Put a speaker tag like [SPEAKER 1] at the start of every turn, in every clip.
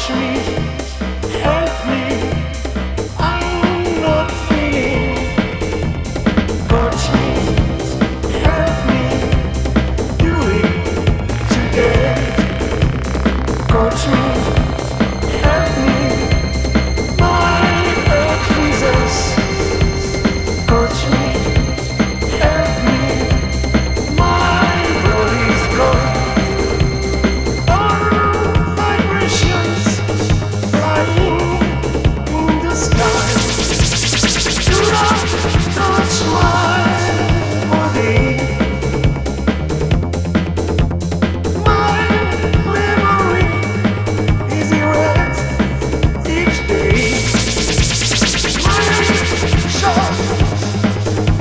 [SPEAKER 1] touch me.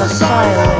[SPEAKER 1] the silence.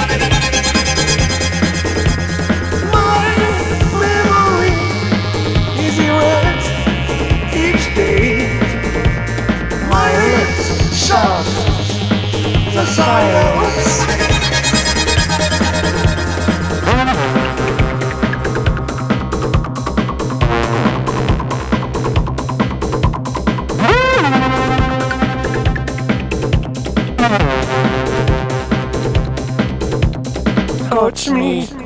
[SPEAKER 1] silence. Touch me.